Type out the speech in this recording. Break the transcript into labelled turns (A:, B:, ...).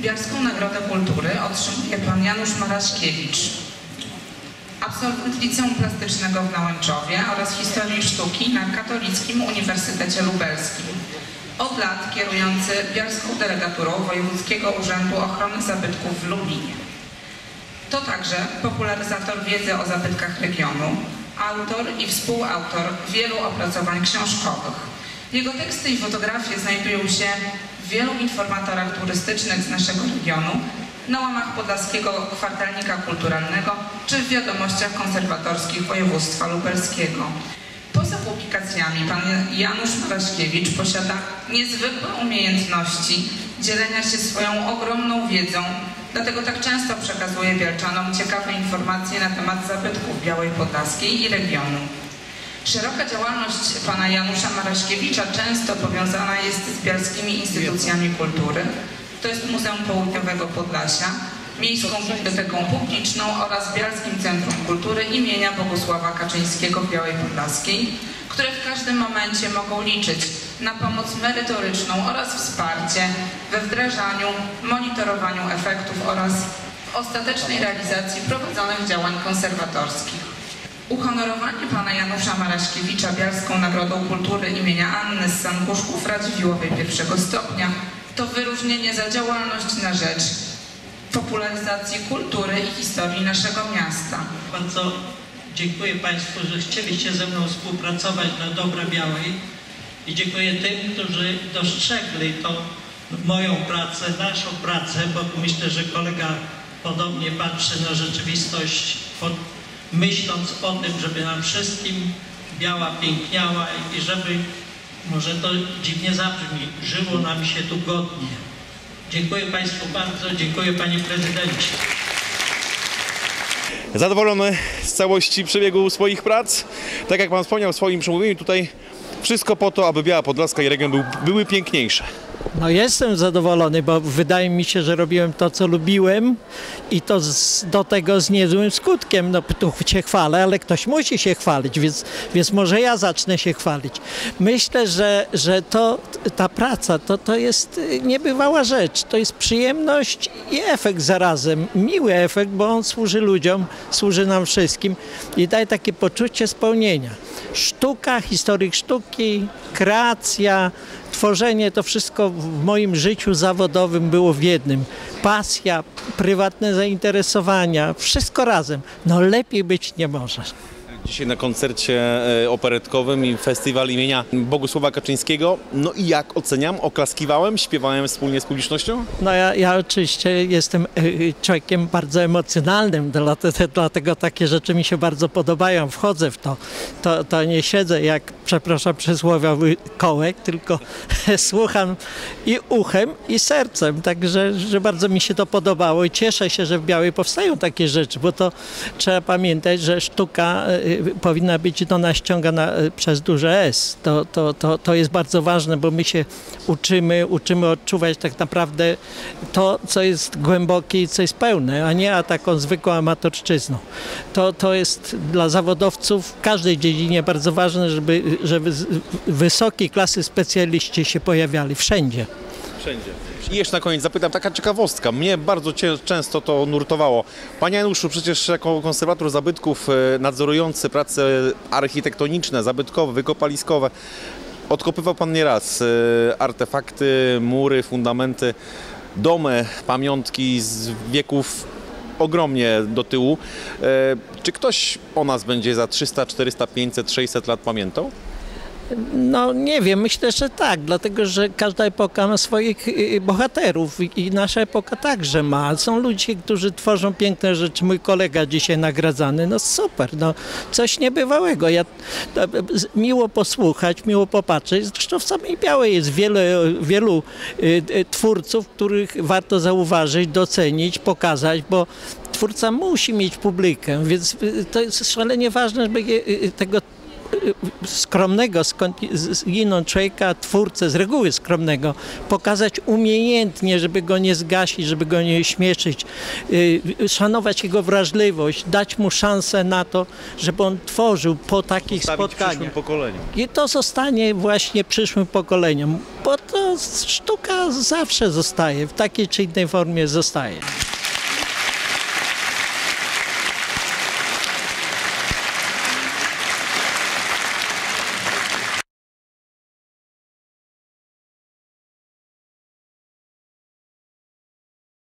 A: Biarską Nagrodę Kultury otrzymuje pan Janusz Maraszkiewicz, absolwent Liceum Plastycznego w Nałęczowie oraz Historii Sztuki na Katolickim Uniwersytecie Lubelskim. Od lat kierujący Biarską Delegaturą Wojewódzkiego Urzędu Ochrony Zabytków w Lublinie. To także popularyzator wiedzy o zabytkach regionu, autor i współautor wielu opracowań książkowych. Jego teksty i fotografie znajdują się w wielu informatorach turystycznych z naszego regionu, na łamach Podlaskiego Kwartalnika Kulturalnego czy w wiadomościach konserwatorskich województwa lubelskiego. Poza publikacjami pan Janusz Maraszkiewicz posiada niezwykłe umiejętności dzielenia się swoją ogromną wiedzą, dlatego tak często przekazuje Bielczanom ciekawe informacje na temat zabytków Białej Podlaskiej i regionu. Szeroka działalność pana Janusza Maraszkiewicza często powiązana jest z bielskimi instytucjami kultury, to jest Muzeum Południowego Podlasia, Miejską Biblioteką Publiczną oraz Bialskim Centrum Kultury imienia Bogusława Kaczyńskiego w Białej Podlaskiej, które w każdym momencie mogą liczyć na pomoc merytoryczną oraz wsparcie we wdrażaniu, monitorowaniu efektów oraz w ostatecznej realizacji prowadzonych działań konserwatorskich. Uhonorowanie pana Janusza Maraśkiewicza Bialską Nagrodą Kultury imienia Anny z Sankuszków Radziwiłłowej pierwszego stopnia to wyróżnienie za działalność na rzecz popularyzacji kultury i historii naszego miasta.
B: Bardzo dziękuję Państwu, że chcieliście ze mną współpracować na dobra Białej i dziękuję tym, którzy dostrzegli tą moją pracę, naszą pracę, bo myślę, że kolega podobnie patrzy na rzeczywistość, pod, myśląc o tym, żeby nam wszystkim Biała piękniała i żeby, może to dziwnie zabrzmi, żyło nam się tu godnie. Dziękuję Państwu bardzo, dziękuję Panie Prezydencie.
C: Zadowolony z całości przebiegu swoich prac. Tak jak Pan wspomniał w swoim przemówieniu, tutaj wszystko po to, aby Biała Podlaska i region był, były piękniejsze.
D: No jestem zadowolony, bo wydaje mi się, że robiłem to, co lubiłem i to z, do tego z niezłym skutkiem. No tu się chwalę, ale ktoś musi się chwalić, więc, więc może ja zacznę się chwalić. Myślę, że, że to, ta praca to, to jest niebywała rzecz. To jest przyjemność i efekt zarazem. Miły efekt, bo on służy ludziom, służy nam wszystkim i daje takie poczucie spełnienia. Sztuka, historyk sztuki, kreacja, tworzenie, to wszystko w moim życiu zawodowym było w jednym. Pasja, prywatne zainteresowania, wszystko razem. No lepiej być nie może.
C: Dzisiaj na koncercie e, operetkowym i festiwal imienia Bogusława Kaczyńskiego. No i jak oceniam? Oklaskiwałem, śpiewałem wspólnie z publicznością?
D: No ja, ja oczywiście jestem e, człowiekiem bardzo emocjonalnym, dlatego takie rzeczy mi się bardzo podobają. Wchodzę w to. To, to nie siedzę jak, przepraszam, przysłowiowy kołek, tylko słucham i uchem, i sercem. Także że bardzo mi się to podobało i cieszę się, że w Białej powstają takie rzeczy, bo to trzeba pamiętać, że sztuka e, powinna być ona ściągana przez duże S. To, to, to, to jest bardzo ważne, bo my się uczymy, uczymy odczuwać tak naprawdę to, co jest głębokie i co jest pełne, a nie a taką zwykłą amatorszczyzną. To, to jest dla zawodowców w każdej dziedzinie bardzo ważne, żeby, żeby wysokiej klasy specjaliści się pojawiali wszędzie.
C: Wszędzie. I jeszcze na koniec zapytam, taka ciekawostka. Mnie bardzo często to nurtowało. Panie Januszu, przecież jako konserwator zabytków e, nadzorujący prace architektoniczne, zabytkowe, wykopaliskowe, odkopywał Pan nieraz e, artefakty, mury, fundamenty, domy, pamiątki z wieków ogromnie do tyłu. E, czy ktoś o nas będzie za 300, 400, 500, 600 lat pamiętał?
D: No nie wiem, myślę, że tak, dlatego że każda epoka ma swoich y, y, bohaterów i nasza epoka także ma. Są ludzie, którzy tworzą piękne rzeczy. Mój kolega dzisiaj nagradzany, no super, no coś niebywałego. Ja, miło posłuchać, miło popatrzeć. Zresztą w samej Białej jest wiele, wielu y, twórców, których warto zauważyć, docenić, pokazać, bo twórca musi mieć publikę, więc to jest szalenie ważne, żeby tego skromnego, zginąć człowieka, twórcę z reguły skromnego, pokazać umiejętnie, żeby go nie zgasić, żeby go nie śmieszyć, y, szanować jego wrażliwość, dać mu szansę na to, żeby on tworzył po takich
C: Zostawić
D: spotkaniach. I to zostanie właśnie przyszłym pokoleniom. bo to sztuka zawsze zostaje, w takiej czy innej formie zostaje.